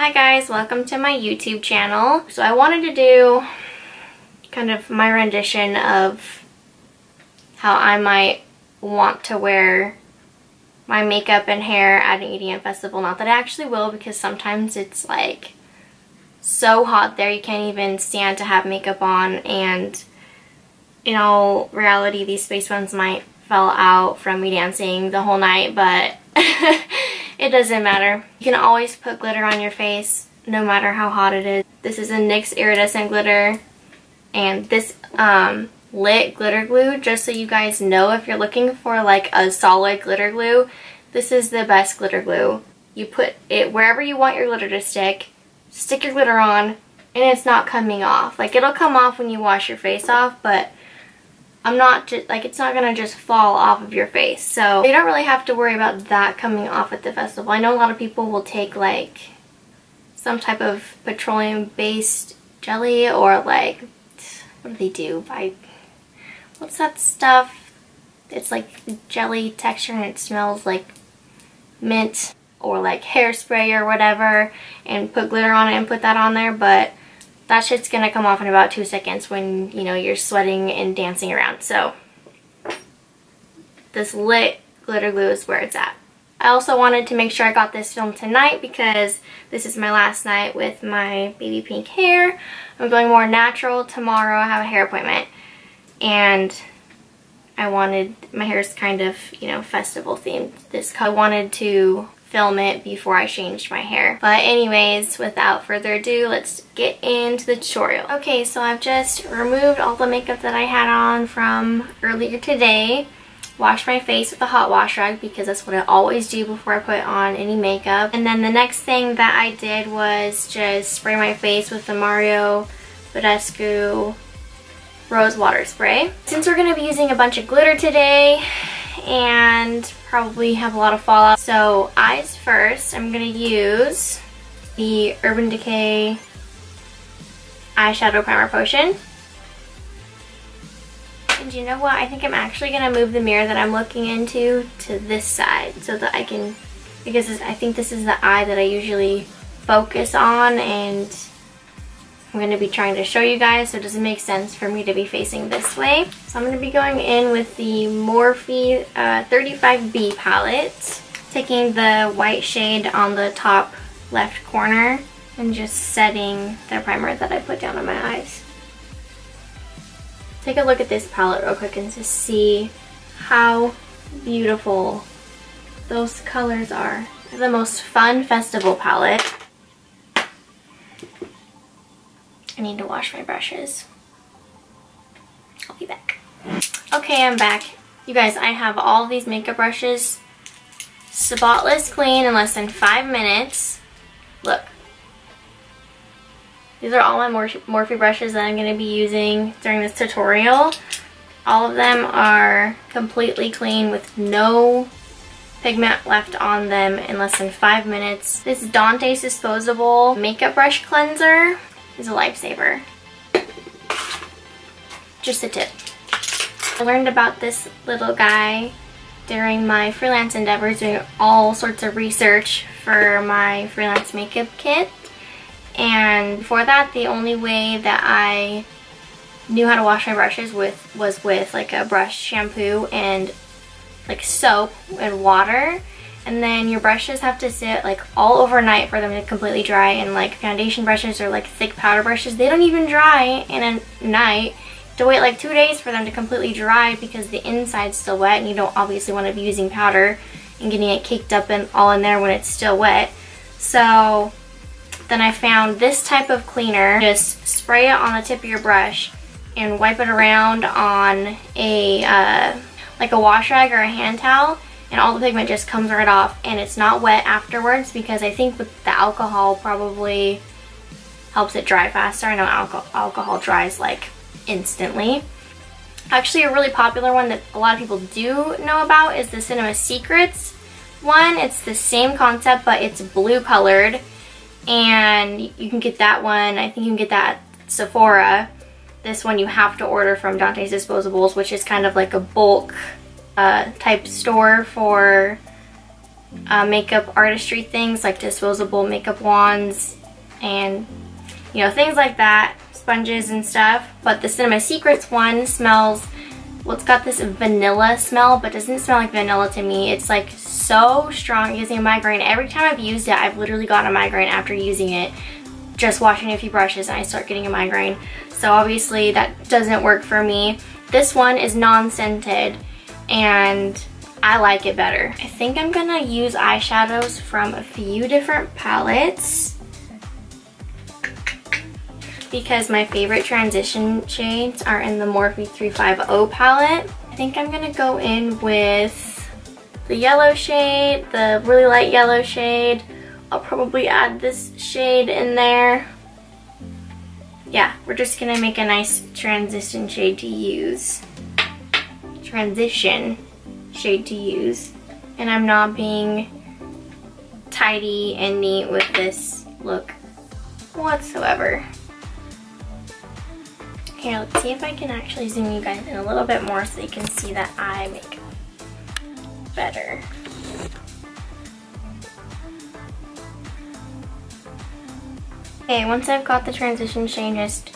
Hi guys, welcome to my YouTube channel. So I wanted to do kind of my rendition of how I might want to wear my makeup and hair at an EDM festival. Not that I actually will because sometimes it's like so hot there you can't even stand to have makeup on and in all reality these space ones might fall out from me dancing the whole night but it doesn't matter. You can always put glitter on your face no matter how hot it is. This is a NYX iridescent glitter and this um, lit glitter glue just so you guys know if you're looking for like a solid glitter glue this is the best glitter glue. You put it wherever you want your glitter to stick, stick your glitter on, and it's not coming off. Like it'll come off when you wash your face off, but I'm not just like it's not gonna just fall off of your face. So you don't really have to worry about that coming off at the festival. I know a lot of people will take like some type of petroleum based jelly or like what do they do? By what's that stuff? It's like jelly texture and it smells like mint or like hairspray or whatever and put glitter on it and put that on there but that shit's gonna come off in about two seconds when you know you're sweating and dancing around so this lit glitter glue is where it's at. I also wanted to make sure I got this filmed tonight because this is my last night with my baby pink hair. I'm going more natural tomorrow. I have a hair appointment and I wanted, my hair is kind of, you know, festival themed. This, I wanted to film it before I changed my hair. But anyways, without further ado, let's get into the tutorial. Okay, so I've just removed all the makeup that I had on from earlier today. Washed my face with a hot wash rag because that's what I always do before I put on any makeup. And then the next thing that I did was just spray my face with the Mario Badescu Rose Water Spray. Since we're going to be using a bunch of glitter today and probably have a lot of fallout, so eyes first, I'm going to use the Urban Decay Eyeshadow Primer Potion. And you know what? I think I'm actually going to move the mirror that I'm looking into to this side so that I can, because I think this is the eye that I usually focus on and I'm going to be trying to show you guys so it doesn't make sense for me to be facing this way. So I'm going to be going in with the Morphe uh, 35B palette, taking the white shade on the top left corner and just setting the primer that I put down on my eyes. Take a look at this palette real quick and just see how beautiful those colors are. The most fun festival palette. I need to wash my brushes. I'll be back. Okay, I'm back. You guys, I have all these makeup brushes spotless clean in less than five minutes. Look. These are all my Morphe, Morphe brushes that I'm going to be using during this tutorial. All of them are completely clean with no pigment left on them in less than five minutes. This Dante's Disposable Makeup Brush Cleanser is a lifesaver. Just a tip. I learned about this little guy during my freelance endeavors doing all sorts of research for my freelance makeup kit and for that the only way that I knew how to wash my brushes with was with like a brush shampoo and like soap and water and then your brushes have to sit like all overnight for them to completely dry. And like foundation brushes or like thick powder brushes they don't even dry in a night. To wait like two days for them to completely dry because the inside's still wet and you don't obviously want to be using powder and getting it caked up and all in there when it's still wet. So then I found this type of cleaner. Just spray it on the tip of your brush and wipe it around on a uh, like a wash rag or a hand towel and all the pigment just comes right off and it's not wet afterwards because I think with the alcohol probably helps it dry faster. I know alcohol, alcohol dries like instantly. Actually a really popular one that a lot of people do know about is the Cinema Secrets one. It's the same concept but it's blue colored and you can get that one. I think you can get that at Sephora. This one you have to order from Dante's Disposables which is kind of like a bulk uh, type store for uh, makeup artistry things like disposable makeup wands and you know things like that sponges and stuff. But the cinema secrets one smells well it's got this vanilla smell but doesn't smell like vanilla to me. It's like so strong it gives me a migraine. Every time I've used it I've literally gotten a migraine after using it just washing a few brushes and I start getting a migraine. So obviously that doesn't work for me. This one is non-scented and I like it better. I think I'm gonna use eyeshadows from a few different palettes because my favorite transition shades are in the Morphe 35O palette. I think I'm gonna go in with the yellow shade, the really light yellow shade. I'll probably add this shade in there. Yeah, we're just gonna make a nice transition shade to use. Transition shade to use. And I'm not being tidy and neat with this look whatsoever. Here, let's see if I can actually zoom you guys in a little bit more so you can see that eye makeup better. Okay, once I've got the transition shade just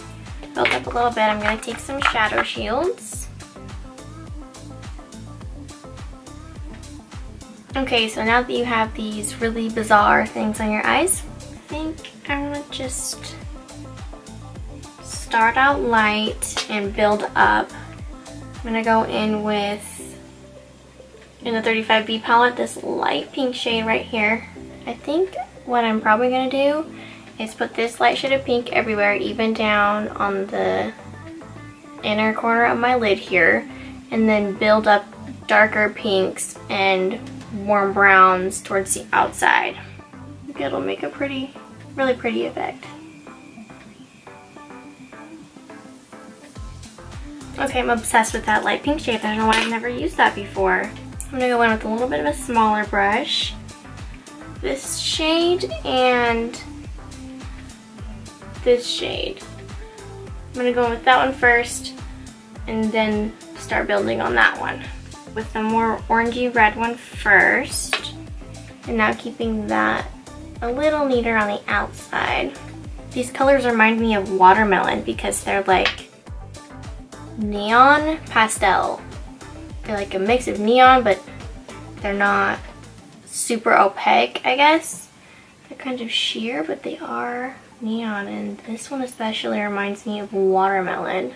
built up a little bit, I'm going to take some shadow shields. Okay, so now that you have these really bizarre things on your eyes, I think I'm gonna just start out light and build up. I'm gonna go in with, in the 35B palette, this light pink shade right here. I think what I'm probably gonna do is put this light shade of pink everywhere, even down on the inner corner of my lid here, and then build up darker pinks and warm browns towards the outside. It'll make a pretty, really pretty effect. Okay, I'm obsessed with that light pink shade. I don't know why I've never used that before. I'm gonna go in with a little bit of a smaller brush. This shade and this shade. I'm gonna go in with that one first and then start building on that one with the more orangey red one first. And now keeping that a little neater on the outside. These colors remind me of watermelon because they're like neon pastel. They're like a mix of neon, but they're not super opaque, I guess. They're kind of sheer, but they are neon. And this one especially reminds me of watermelon.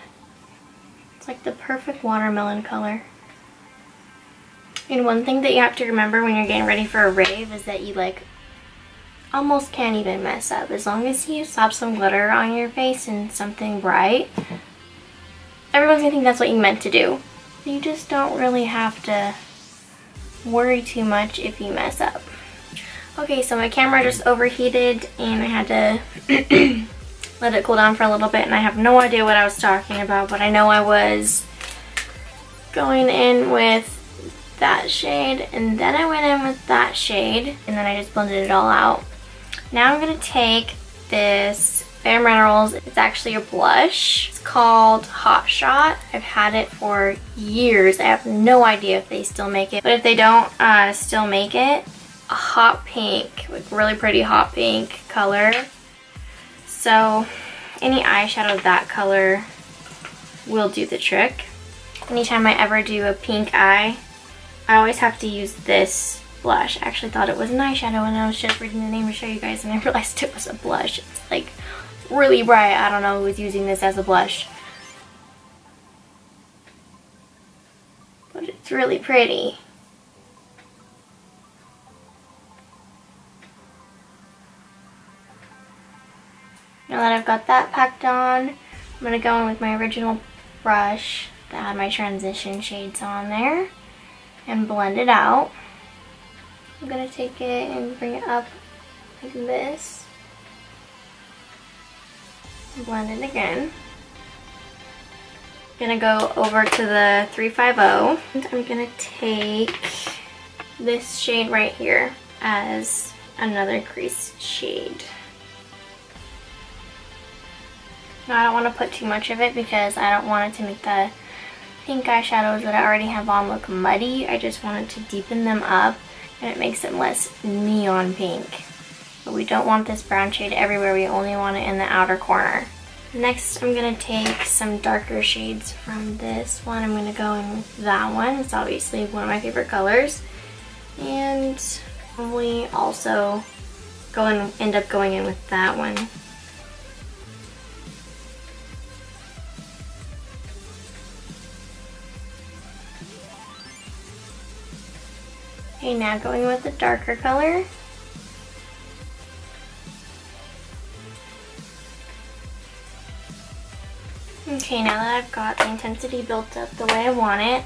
It's like the perfect watermelon color. And one thing that you have to remember when you're getting ready for a rave is that you like almost can't even mess up. As long as you slap some glitter on your face and something bright, everyone's gonna think that's what you meant to do. You just don't really have to worry too much if you mess up. Okay, so my camera just overheated and I had to let it cool down for a little bit and I have no idea what I was talking about, but I know I was going in with that shade and then I went in with that shade and then I just blended it all out. Now I'm going to take this Bare Minerals, it's actually a blush. It's called Hot Shot. I've had it for years. I have no idea if they still make it. But if they don't uh, still make it, a hot pink, like really pretty hot pink color. So any eyeshadow of that color will do the trick. Anytime I ever do a pink eye, I always have to use this blush. I actually thought it was an eyeshadow when I was just reading the name to show you guys and I realized it was a blush. It's like really bright. I don't know who was using this as a blush. But it's really pretty. Now that I've got that packed on, I'm going to go in with my original brush that had my transition shades on there and blend it out. I'm going to take it and bring it up like this. Blend it again. I'm going to go over to the 35O. And I'm going to take this shade right here as another crease shade. Now I don't want to put too much of it because I don't want it to make the pink eyeshadows that I already have on look muddy. I just wanted to deepen them up and it makes them less neon pink. But we don't want this brown shade everywhere, we only want it in the outer corner. Next, I'm to take some darker shades from this one. I'm to go in with that one. It's obviously one of my favorite colors. And we also go and end up going in with that one. Okay, now going with the darker color. Okay, now that I've got the intensity built up the way I want it,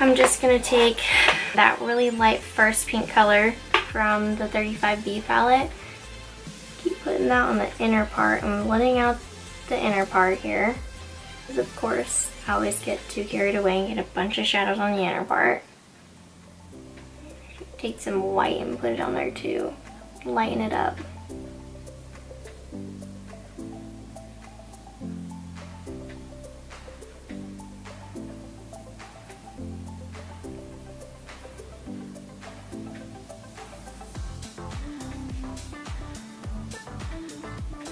I'm just going to take that really light first pink color from the 35B palette. Keep putting that on the inner part. I'm letting out the inner part here. Because of course, I always get too carried away and get a bunch of shadows on the inner part. Take some white and put it on there too. Lighten it up.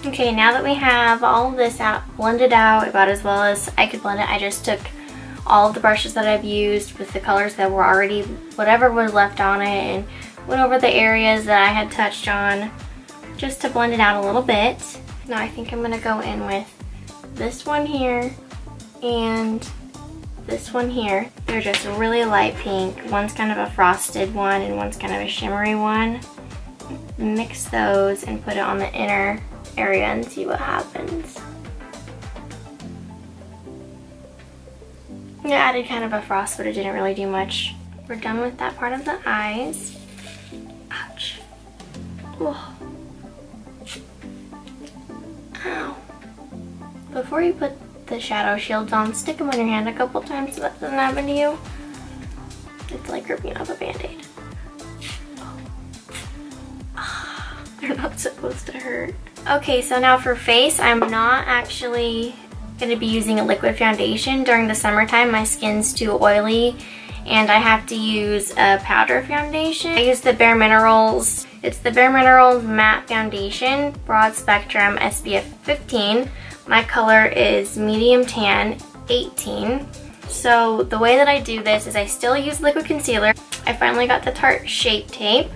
Okay, now that we have all this out, blended out about as well as I could blend it, I just took all of the brushes that I've used with the colors that were already, whatever was left on it, and went over the areas that I had touched on just to blend it out a little bit. Now I think I'm to go in with this one here and this one here. They're just really light pink. One's kind of a frosted one and one's kind of a shimmery one. Mix those and put it on the inner area and see what happens. Yeah, added kind of a frost, but it didn't really do much. We're done with that part of the eyes. Ouch. Whoa. Ow. Before you put the shadow shields on, stick them on your hand a couple times so that doesn't happen to you. It's like ripping off a band-aid. Ah, they're not supposed to hurt. Okay, so now for face, I'm not actually going to be using a liquid foundation. During the summertime, my skin's too oily and I have to use a powder foundation. I use the Bare Minerals. It's the Bare Minerals Matte Foundation, Broad Spectrum SPF 15. My color is Medium Tan 18. So the way that I do this is I still use liquid concealer. I finally got the Tarte Shape Tape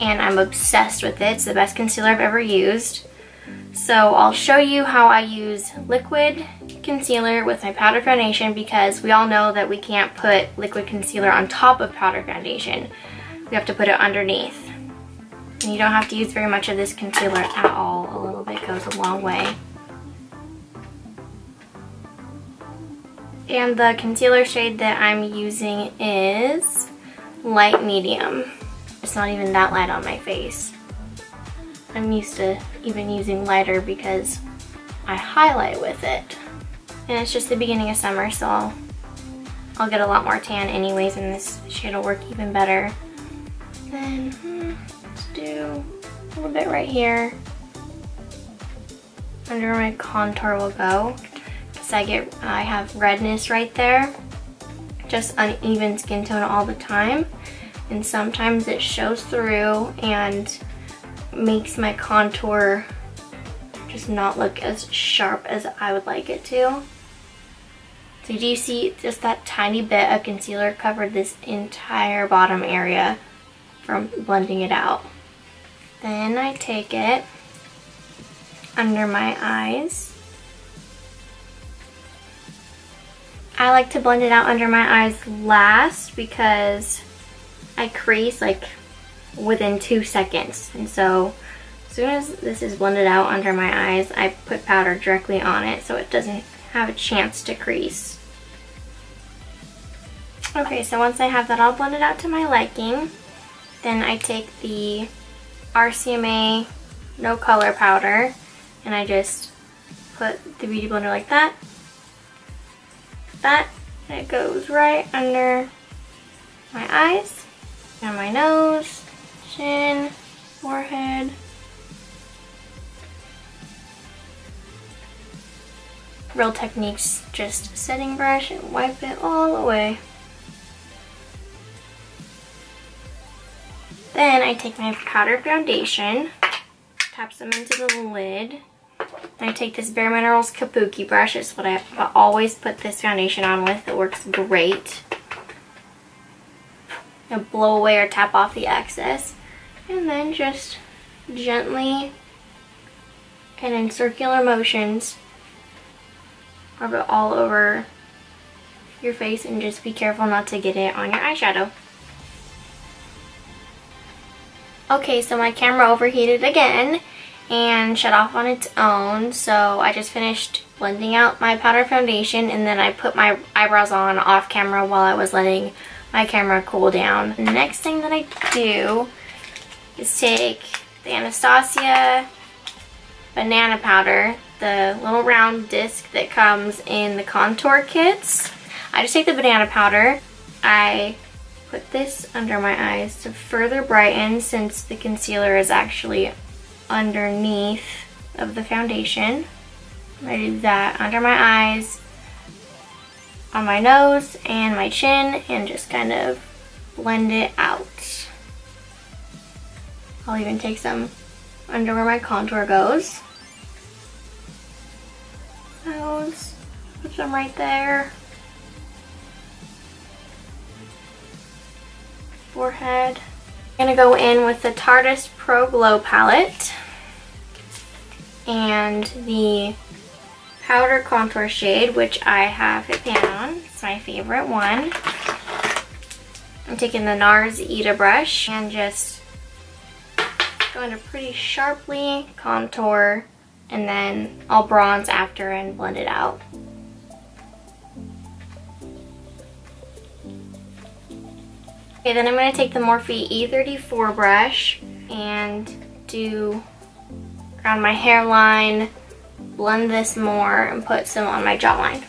and I'm obsessed with it. It's the best concealer I've ever used. So I'll show you how I use liquid concealer with my powder foundation because we all know that we can't put liquid concealer on top of powder foundation. We have to put it underneath. And you don't have to use very much of this concealer at all. A little bit goes a long way. And the concealer shade that I'm using is light medium. It's not even that light on my face. I'm used to even using lighter because I highlight with it. And it's just the beginning of summer, so I'll, I'll get a lot more tan anyways, and this shade will work even better. Then, hmm, let's do a little bit right here. Under my contour will go, because I get, I have redness right there. Just uneven skin tone all the time and sometimes it shows through and makes my contour just not look as sharp as I would like it to. So do you see just that tiny bit of concealer covered this entire bottom area from blending it out. Then I take it under my eyes. I like to blend it out under my eyes last because I crease like within two seconds. And so as soon as this is blended out under my eyes, I put powder directly on it so it doesn't have a chance to crease. Okay, so once I have that all blended out to my liking, then I take the RCMA no color powder and I just put the beauty blender like that. That, and it goes right under my eyes and my nose, chin, forehead. Real Techniques just setting brush and wipe it all away. Then I take my powder foundation, tap some into the lid. I take this Bare Minerals Kabuki brush. It's what I always put this foundation on with. It works great. And blow away or tap off the excess. And then just gently and in circular motions rub it all over your face and just be careful not to get it on your eyeshadow. Okay, so my camera overheated again and shut off on its own. So I just finished blending out my powder foundation and then I put my eyebrows on off camera while I was letting my camera cool down. The next thing that I do is take the Anastasia banana powder, the little round disc that comes in the contour kits. I just take the banana powder, I put this under my eyes to further brighten since the concealer is actually underneath of the foundation. I do that under my eyes, on my nose and my chin and just kind of blend it out. I'll even take some under where my contour goes. Nose, put some right there. Forehead. I'm gonna go in with the Tarte Pro Glow palette and the powder contour shade, which I have a pan on. It's my favorite one. I'm taking the NARS Ita brush and just going to pretty sharply contour and then I'll bronze after and blend it out. Okay, then I'm going to take the Morphe E34 brush and do around my hairline, blend this more, and put some on my jawline.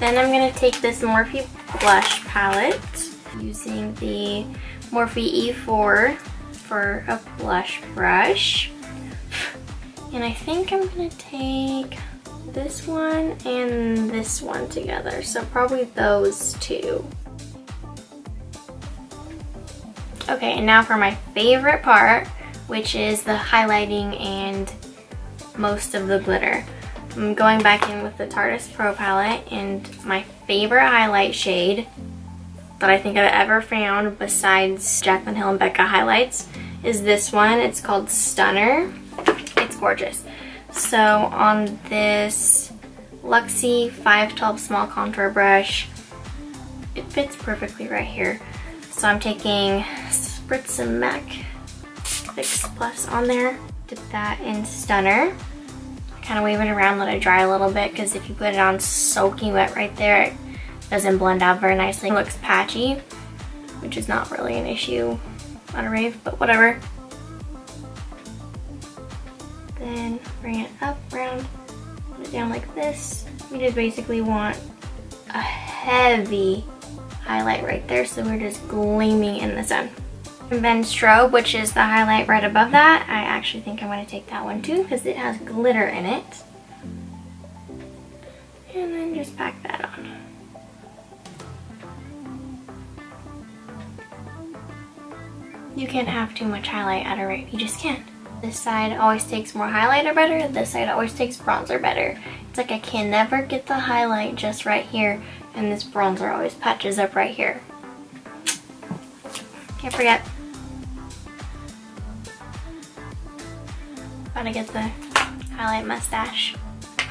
Then I'm going to take this Morphe blush palette using the Morphe E4 for a blush brush. And I think I'm going to take this one and this one together. So probably those two. Okay, and now for my favorite part, which is the highlighting and most of the glitter. I'm going back in with the Tarte Pro palette and my favorite highlight shade that I think I've ever found besides Jaclyn Hill and Becca highlights is this one. It's called Stunner. It's gorgeous. So on this Luxie 512 small contour brush, it fits perfectly right here. So I'm taking Spritz some MAC Fix Plus on there. Did that in Stunner kind of wave it around, let it dry a little bit because if you put it on soaking wet right there, it doesn't blend out very nicely. It looks patchy, which is not really an issue on a rave, but whatever. Then bring it up, around, put it down like this. We just basically want a heavy highlight right there so we're just gleaming in the sun. Ben Strobe, which is the highlight right above that. I actually think I'm going to take that one too because it has glitter in it. And then just pack that on. You can't have too much highlight at a rate. You just can't. This side always takes more highlighter better. This side always takes bronzer better. It's like I can never get the highlight just right here and this bronzer always patches up right here. Can't forget. Gotta get the highlight mustache.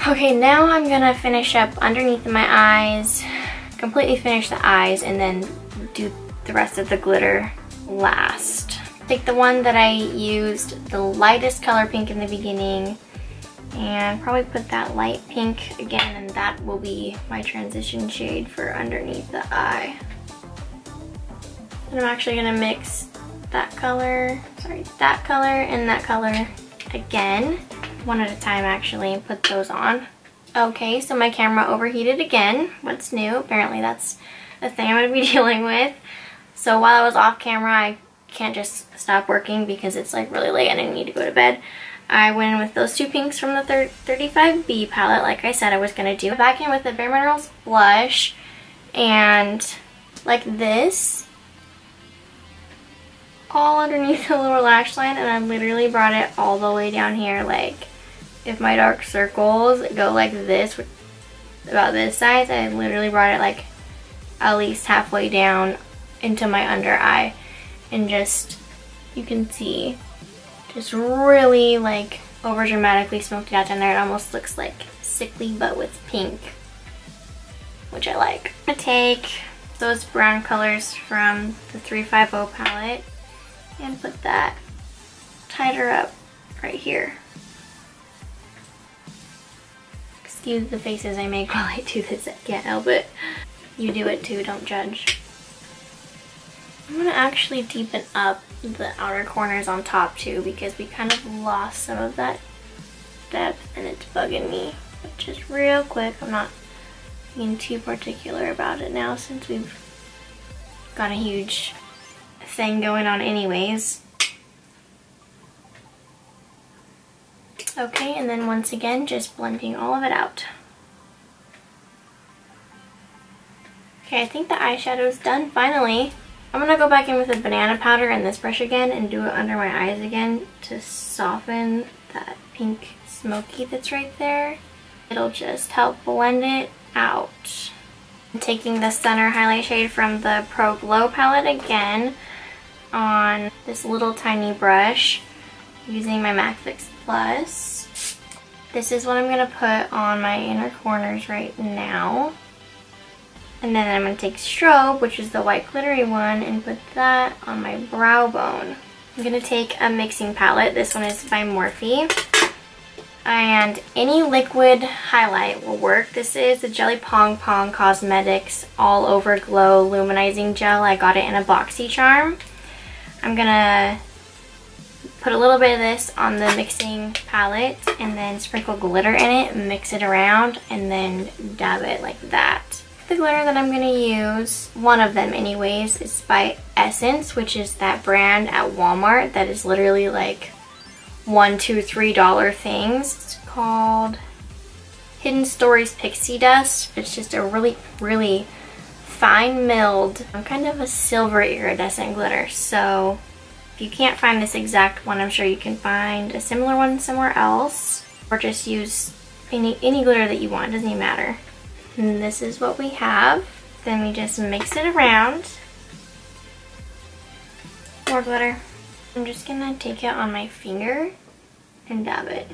Okay, now I'm gonna finish up underneath my eyes, completely finish the eyes, and then do the rest of the glitter last. Take the one that I used, the lightest color pink in the beginning, and probably put that light pink again, and that will be my transition shade for underneath the eye. And I'm actually gonna mix that color, sorry, that color and that color again, one at a time actually, and put those on. Okay, so my camera overheated again. What's new? Apparently that's a thing I'm going to be dealing with. So while I was off camera, I can't just stop working because it's like really late and I need to go to bed. I went in with those two pinks from the 35B palette, like I said I was going to do. Back in with the Bare Minerals blush, and like this, all underneath the lower lash line, and I literally brought it all the way down here, like, if my dark circles go like this, about this size, I literally brought it like at least halfway down into my under eye, and just, you can see just really like over dramatically smoked it out down there. It almost looks like sickly but with pink, which I like. I'm gonna take those brown colors from the 35O palette and put that tighter up right here. Excuse the faces I make while I do this, I can't help it. You do it too, don't judge. I'm gonna actually deepen up the outer corners on top too because we kind of lost some of that depth and it's bugging me. But just real quick, I'm not being too particular about it now since we've got a huge thing going on anyways. Okay, and then once again, just blending all of it out. Okay, I think the eyeshadow's done finally. I'm going to go back in with the banana powder and this brush again and do it under my eyes again to soften that pink smoky that's right there. It'll just help blend it out. I'm taking the center highlight shade from the Pro Glow palette again on this little tiny brush using my MAC Fix Plus. This is what I'm going to put on my inner corners right now. And then I'm going to take Strobe, which is the white glittery one, and put that on my brow bone. I'm going to take a mixing palette. This one is by Morphe. And any liquid highlight will work. This is the Jelly Pong Pong Cosmetics All Over Glow Luminizing Gel. I got it in a BoxyCharm. I'm to put a little bit of this on the mixing palette and then sprinkle glitter in it, mix it around, and then dab it like that. The glitter that I'm to use, one of them anyways, is by Essence, which is that brand at Walmart that is literally like one, two, three dollar things. It's called Hidden Stories Pixie Dust. It's just a really, really fine milled, I'm kind of a silver iridescent glitter. So if you can't find this exact one, I'm sure you can find a similar one somewhere else. Or just use any, any glitter that you want, doesn't even matter. And this is what we have. Then we just mix it around. More glitter. I'm just gonna take it on my finger and dab it.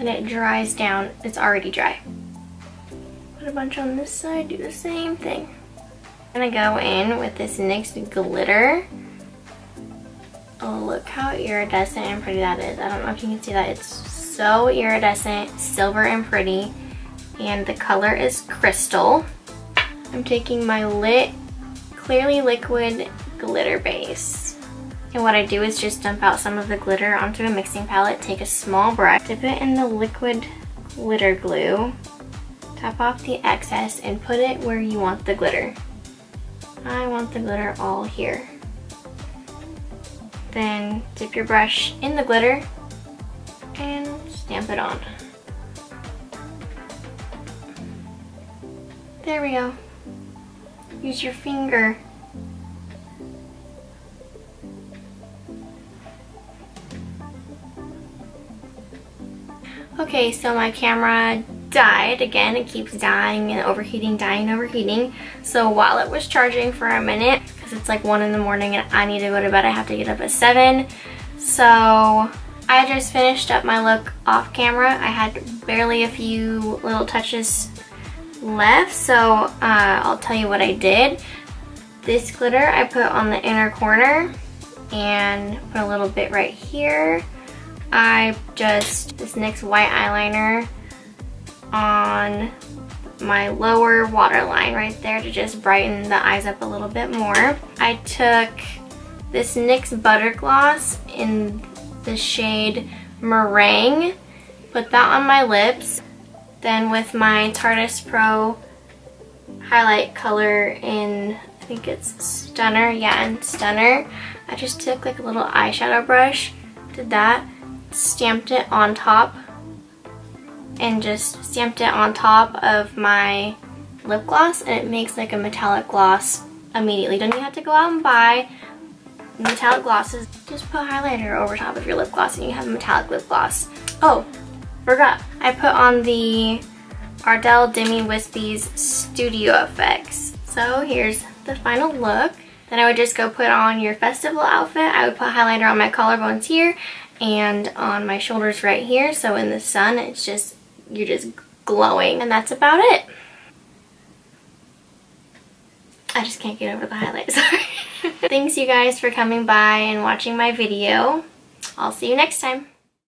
And it dries down, it's already dry. Put a bunch on this side, do the same thing. I'm gonna go in with this NYX glitter Oh, look how iridescent and pretty that is. I don't know if you can see that. It's so iridescent, silver and pretty. And the color is Crystal. I'm taking my Lit Clearly Liquid Glitter Base. And what I do is just dump out some of the glitter onto a mixing palette, take a small brush, dip it in the liquid glitter glue, tap off the excess, and put it where you want the glitter. I want the glitter all here. Then dip your brush in the glitter and stamp it on. There we go. Use your finger. Okay, so my camera died again. It keeps dying and overheating, dying, overheating. So while it was charging for a minute, because it's like 1 in the morning and I need to go to bed, I have to get up at 7. So I just finished up my look off camera. I had barely a few little touches left, so uh, I'll tell you what I did. This glitter I put on the inner corner and put a little bit right here. I just, this NYX white eyeliner on my lower waterline right there to just brighten the eyes up a little bit more. I took this NYX Butter Gloss in the shade Meringue, put that on my lips. Then with my Tarteist Pro highlight color in, I think it's Stunner. Yeah, and Stunner. I just took like a little eyeshadow brush, did that, stamped it on top, and just stamped it on top of my lip gloss, and it makes like a metallic gloss immediately. Don't you have to go out and buy metallic glosses. Just put highlighter over top of your lip gloss and you have a metallic lip gloss. Oh, forgot. I put on the Ardell Demi Wispies Studio Effects. So here's the final look. Then I would just go put on your festival outfit. I would put highlighter on my collarbones here and on my shoulders right here. So in the sun, it's just, you're just glowing. And that's about it. I just can't get over the highlight, sorry. Thanks you guys for coming by and watching my video. I'll see you next time.